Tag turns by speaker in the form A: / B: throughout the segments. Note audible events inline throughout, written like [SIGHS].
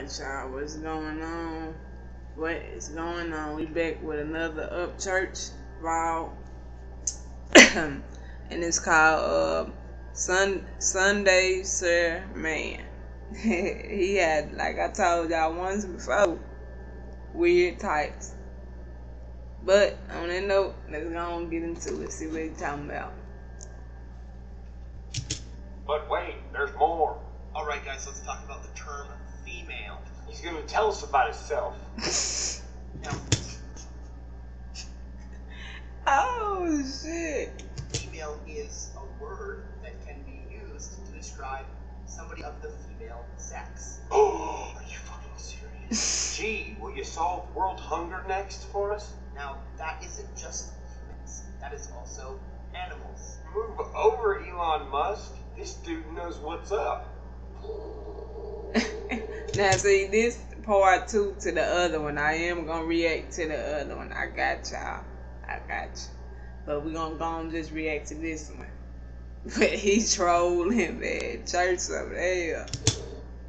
A: Alright, y'all, what's going on? What is going on? We back with another Upchurch vlog. [COUGHS] and it's called uh, Sun Sunday Sir Man. [LAUGHS] he had, like I told y'all once before, weird types. But on that note, let's go and get into it, see what he's talking about.
B: But wait, there's more.
C: All right, guys, let's talk
B: He's gonna tell us about himself.
C: Now,
A: Oh shit.
C: female is a word that can be used to describe somebody of the female sex.
B: Oh, [GASPS] are you fucking serious? [LAUGHS] Gee, will you solve world hunger next for us?
C: Now, that isn't just humans. That is also animals.
B: Move over, Elon Musk. This dude knows what's up. [LAUGHS]
A: now see this part two to the other one. I am gonna react to the other one. I got y'all. I got you. But we gonna go and just react to this one. [LAUGHS] But he's trolling man. Church of hell.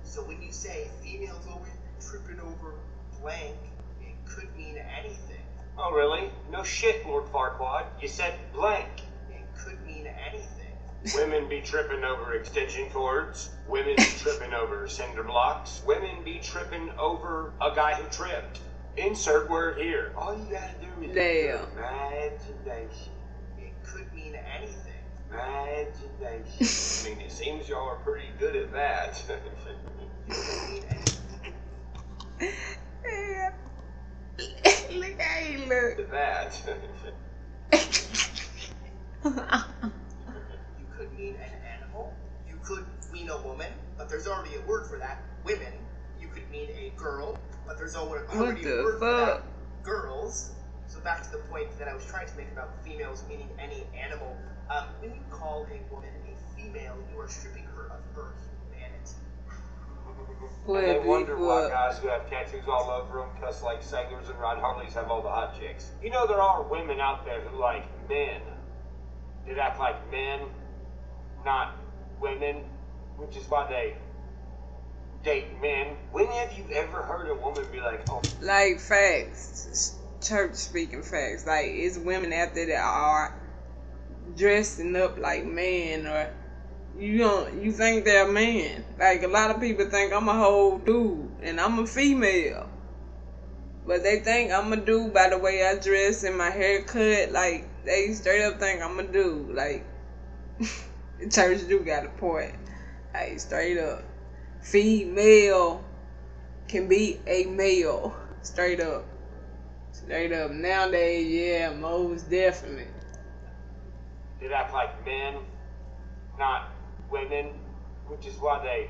C: So when you say females always tripping over blank, it could mean anything.
B: Oh, really? No shit, Lord Farquaad. You said blank.
C: It could mean anything.
B: Women be tripping over extension cords. Women be [LAUGHS] tripping over cinder blocks. Women be tripping over a guy who tripped. Insert word here. All you gotta do is
A: Damn.
B: imagination.
C: It could mean anything.
B: Imagination. I mean, it seems y'all are pretty good at that. [LAUGHS]
C: It could mean anything.
A: Yeah. [LAUGHS] look how he look.
B: at that.
C: You could mean an animal. You could mean a woman, but there's already a word for that. Women. You could mean a girl, but there's already already a word for that. Girls. So back to the point that I was trying to make about females meaning any animal. Um, when you call a woman a female, you are stripping her of her humanity.
B: and they wonder why
A: what?
B: guys who have tattoos all over them cuss like sailors and ride Harleys have all the hot chicks. You know there are women out there who like men. That act like men, not women, which is why they date men. When have you ever heard a woman be like, oh,
A: Like facts. Church speaking facts. Like it's women out there that are dressing up like men or you don't you think they're a man. Like a lot of people think I'm a whole dude and I'm a female. But they think I'm a dude by the way I dress and my haircut. Like they straight up think I'm a dude. Like [LAUGHS] church do got a point. Like straight up. Female can be a male. Straight up. Straight up. Nowadays, yeah, most definitely.
B: that act like men, not women, which is why they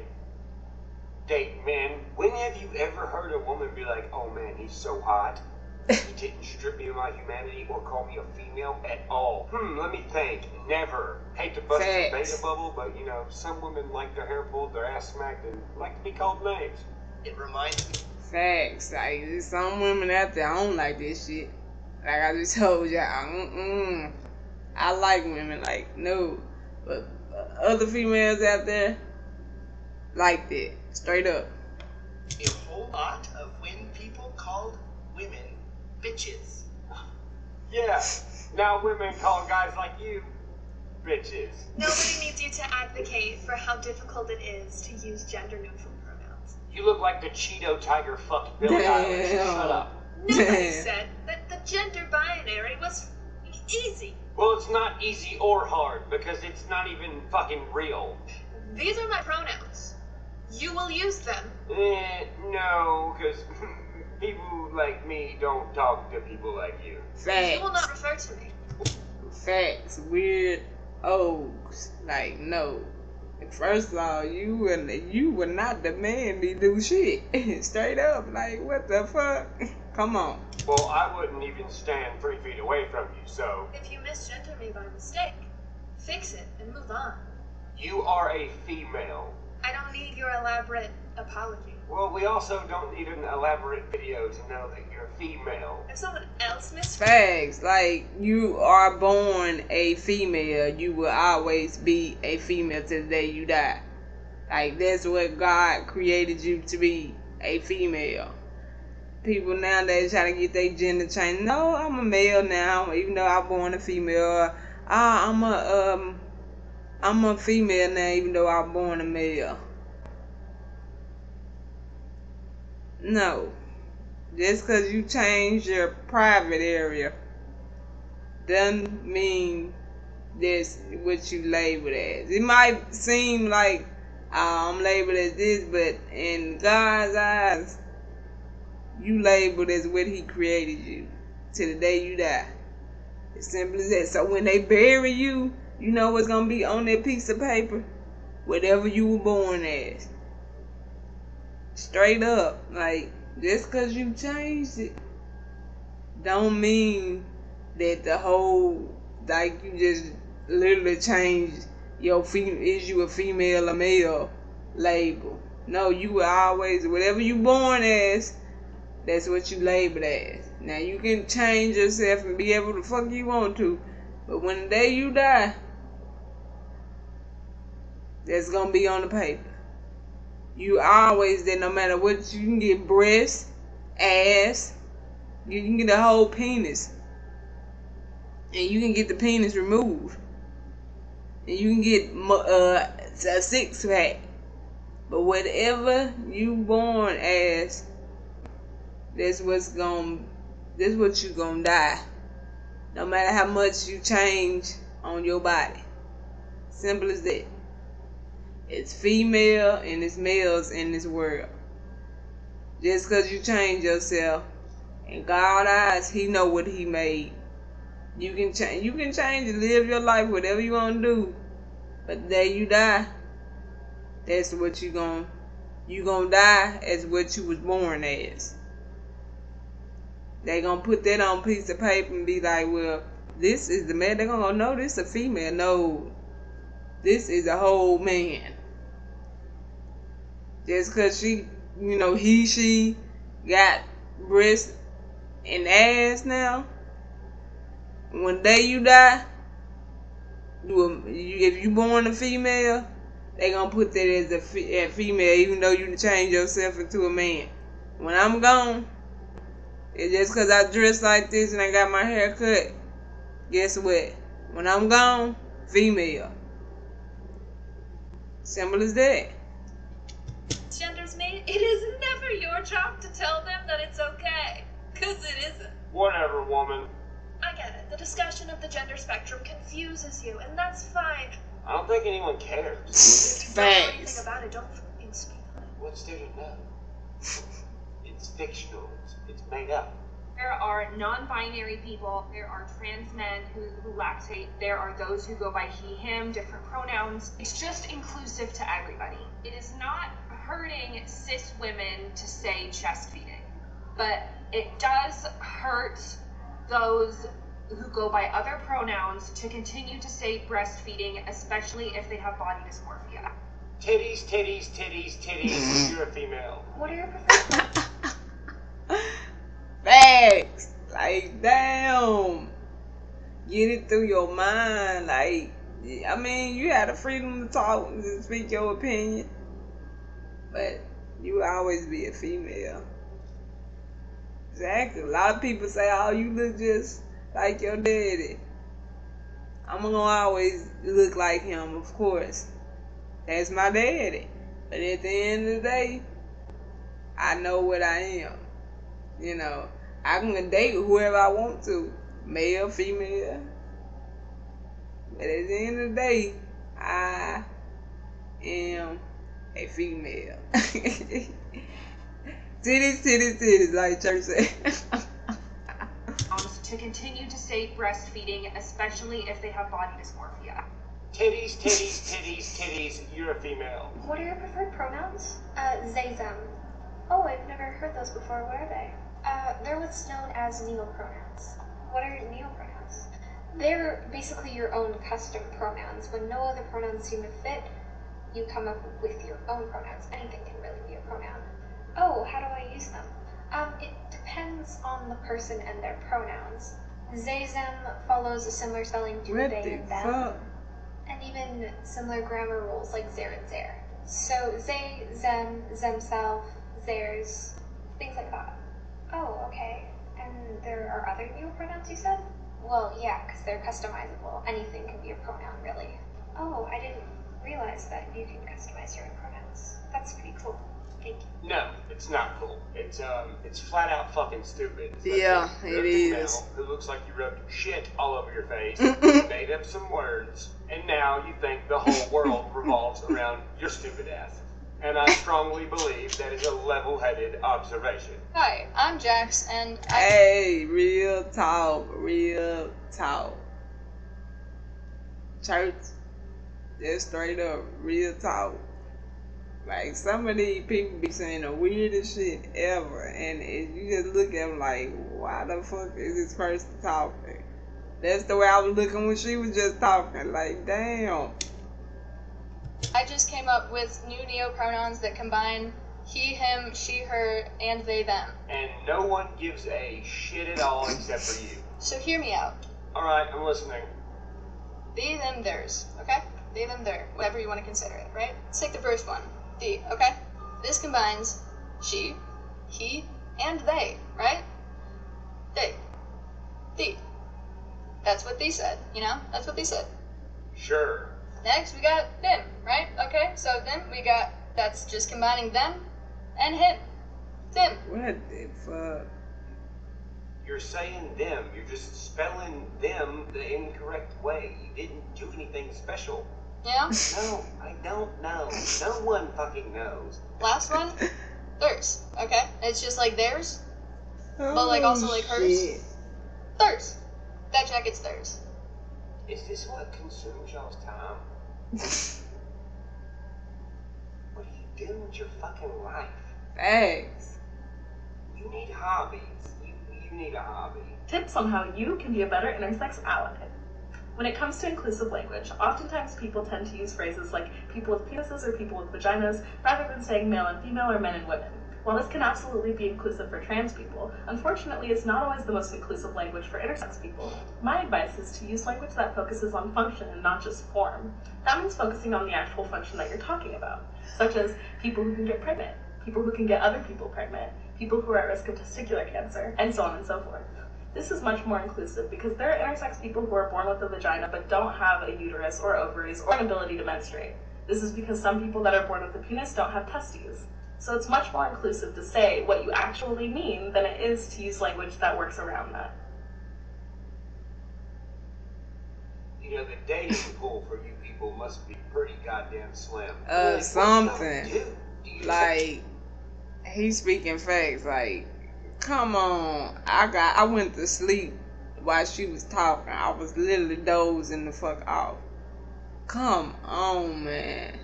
B: date men. When have you ever heard a woman be like, oh man, he's so hot? He didn't strip me of my humanity or call me a female at all. Hmm, let me think. Never. Hate to bust your
A: Facts.
B: beta bubble, but you know, some women like their hair pulled, their ass smacked, and like to be called names.
C: It reminds me
A: Facts. Like, there's some women out there, I don't like this shit. Like I just told y'all, mm-mm. I like women, like, no. But uh, other females out there, like that. Straight up.
C: a whole lot of when people called women bitches.
B: Yeah. Now women call guys like you bitches.
D: Nobody needs you to advocate for how difficult it is to use gender neutral pronouns.
B: You look like the Cheeto tiger fucked Billie Eilish.
A: Damn.
B: Shut up.
D: Nobody
A: Damn.
D: said that the gender binary was easy.
B: Well, it's not easy or hard because it's not even fucking real.
D: These are my pronouns. You will use them.
B: Eh, no, because [LAUGHS] people like me don't talk to people like you.
D: You will not refer to me.
A: Facts. Weird O's. Like, no. First of all, you would you would not demand me do shit. [LAUGHS] Straight up. Like, what the fuck? [LAUGHS] Come on.
B: Well, I wouldn't even stand three feet away from you, so
D: If you misgender me by mistake, fix it and move on.
B: you are a female.
D: I don't need your elaborate apology.
B: Well, we also don't need an elaborate video to know that you're a female.
D: If someone else mis
A: Facts. Like you are born a female, you will always be a female till the day you die. Like that's what God created you to be. a female. People nowadays trying to get their gender changed. No, I'm a male now, even though I'm born a female. Ah, I'm a um, I'm a female now, even though I'm born a male. No, just because you change your private area doesn't mean that's what you labeled as. It might seem like uh, I'm labeled as this, but in God's eyes, you labeled as what He created you to the day you die. As simple as that. So when they bury you, you know what's gonna be on that piece of paper? Whatever you were born as. Straight up. Like, just cause you changed it don't mean that the whole like you just literally changed your fem- is you a female or male label. No, you were always whatever you born as, that's what you labeled as. Now you can change yourself and be able to fuck you want to, but when the day you die, that's gonna be on the paper. You always that no matter what you can get breast, ass, you can get the whole penis. And you can get the penis removed. And you can get uh, a six pack. But whatever you born as, that's what's gonna, that's what you gonna die. No matter how much you change on your body. Simple as that. It's female and it's males in this world. Just because you change yourself, in God eyes, He know what He made. You can change. You can change and live your life whatever you want to do, but the day you die, that's what you gonna you gonna die as what you was born as. They gonna put that on a piece of paper and be like, well, this is the man. They gonna know this is a female. No, this is a whole man. Just cause she, you know, he she got breast and ass now. One day you die, you, if you born a female, they gonna put that as a, a female, even though you change yourself into a man. When I'm gone, it's just cause I dress like this and I got my hair cut. Guess what? When I'm gone, female. Simple as that.
D: Gender's made. It is never your job to tell them that it's okay. Cause it isn't.
B: Whatever, woman.
D: I get it. The discussion of the gender spectrum confuses you, and that's fine.
B: I don't think anyone cares.
D: If you don't know anything about it, don't fucking speak on it.
B: What's there to know? It's fictional. It's, it's made up.
E: There are non-binary people. There are trans men who, who lactate. There are those who go by he, him, different pronouns. It's just inclusive to everybody. It is not hurting cis women to say chest feeding, but it does hurt those who go by other pronouns to continue to say breastfeeding, especially if they have body dysmorphia.
B: Titties, titties, titties, titties. [LAUGHS] You're a female.
D: What are your preferred [LAUGHS]
A: Facts. Like, damn. Get it through your mind. Like, I mean, you had the freedom to talk and speak your opinion. But you will always be a female. Exactly. A lot of people say, oh, you look just like your daddy. I'm gonna always look like him, of course. That's my daddy. But at the end of the day, I know what I am. You know, I can date whoever I want to, male, female. But at the end of the day, I am a female. [LAUGHS] titties, titties, titties, like church said. [LAUGHS]
E: to continue to say breastfeeding, especially if they have body dysmorphia.
B: Titties, titties, titties, titties. You're a female.
D: What are your preferred pronouns?
F: Uh, they, them.
D: Oh, I've never heard those before. What are they?
F: Uh, they're what's known as neopronouns.
D: What are neopronouns?
F: They're basically your own custom pronouns. When no other pronouns seem to fit, you come up with your own pronouns. Anything can really be a pronoun.
D: Oh, how do I use them?
F: Um, it depends on the person and their pronouns. They, them follows a similar spelling to
A: what
F: they and them,
A: fuck?
F: and even similar grammar rules like there and there. So they, them, themselves, theirs, things like that. Oh, okay. And there are other new pronouns you said? Well, yeah, because they're customizable. Anything can be a pronoun, really. Oh, I didn't realize that you can customize your own pronouns. That's pretty cool. Thank you.
B: No, it's not cool. It's um, it's flat out fucking stupid. It's like
A: Yeah,
B: you're
A: it
B: a female. Who looks like you rubbed shit all over your face, [LAUGHS] made up some words, and now you think the whole [LAUGHS] world revolves around your stupid ass. And I strongly believe that is a level-headed observation.
G: Hi, I'm Jax, and I.
A: Hey, real talk, real talk. Church, just straight up, real talk. Like some of these people be saying the weirdest shit ever, and it, you just look at them like, why the fuck is this person talking? That's the way I was looking when she was just talking. Like, damn.
G: I just came up with new neopronouns that combine he, him, she, her, and they, them.
B: And no one gives a shit at all except for you.
G: So hear me out.
B: All right, I'm listening.
G: They, them, theirs. Okay? They, them, their. Whatever you want to consider it, right? Let's take the first one. The, okay? This combines she, he, and they, right? They. The. That's what they said, you know? That's what they said.
B: Sure.
G: Next, we got them, right? Okay, so then we got, that's just combining them and him. Them.
A: What the fuck?
B: You're saying them. You're just spelling them the incorrect way. You didn't do anything special.
G: You [LAUGHS] know?
B: No, I don't know. No one fucking knows.
G: Last one, [LAUGHS] theirs. Okay? It's just like theirs, But, like, also, like, oh, hers?
A: Oh, shit.
G: theirs. That jacket's theirs.
B: Is this what consumes y'all's time? [LAUGHS] What are you doing with your fucking life?
A: Thanks.
B: You need hobbies. You you need a hobby.
H: Tips on how you can be a better intersex ally. When it comes to inclusive language, oftentimes people tend to use phrases like people with penises or people with vaginas rather than saying male and female or men and women. While this can absolutely be inclusive for trans people, unfortunately it's not always the most inclusive language for intersex people. My advice is to use language that focuses on function and not just form. That means focusing on the actual function that you're talking about, such as people who can get pregnant, people who can get other people pregnant, people who are at risk of testicular cancer, and so on and so forth. This is much more inclusive because there are intersex people who are born with a vagina but don't have a uterus or ovaries or an ability to menstruate. This is because some people that are born with a penis don't have testes. So it's much more inclusive to say what you actually mean than it is to use language that works around that.
B: You know the dating pool for you people must be pretty goddamn slim.
A: Uh,
B: Like,
A: something.
B: do? Do you
A: like he's speaking facts like come on. I got i went to sleep while she was talking. I was literally dozing the fuck off. Come on man.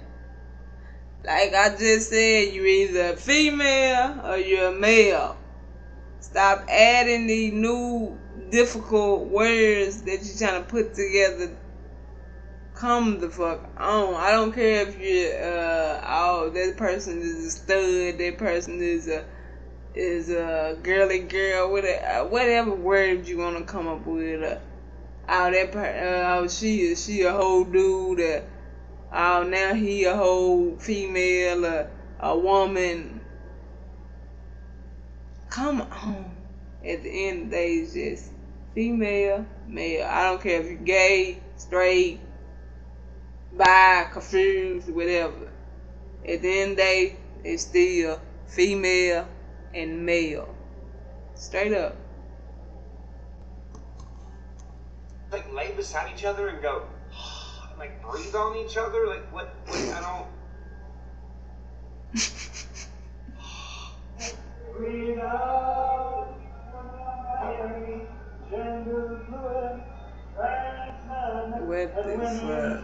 A: Like i just said you're either a female or you're a male. Stop adding these new difficult words that you're trying to put together. Come the fuck on. I don't care if you're uh oh that person is a stud, that person is a is a girly girl, whatever whatever word you wanna come up with. Uh, oh that per uh, oh she is she a whole dude. Uh, oh now he a whole female, uh, a woman. Come on. At the end of the day, it's just female, male. I don't care if you're gay, straight, bi, confused, whatever. At the end of the day, it's still female and male. Straight up.
B: like lay beside each other and go [SIGHS] like breathe on each other? Like what what I don't
A: What the fuck?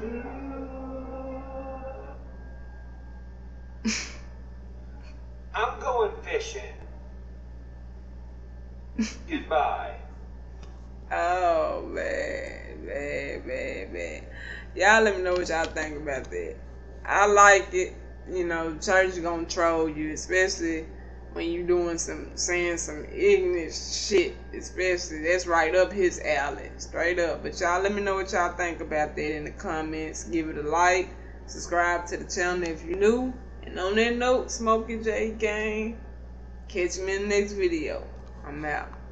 B: I'm going fishing. Goodbye.
A: Oh man, man, man, man. Y'all let me know what y'all think about that. I like it. You know, church gonna troll you, especially when you doing some saying some ignorant shit. Especially that's right up his alley, straight up. But y'all let me know what y'all think about that in the comments. Give it a like, subscribe to the channel if you're new, And on that note, Smokey J Gang, catch me in the next video. I'm out.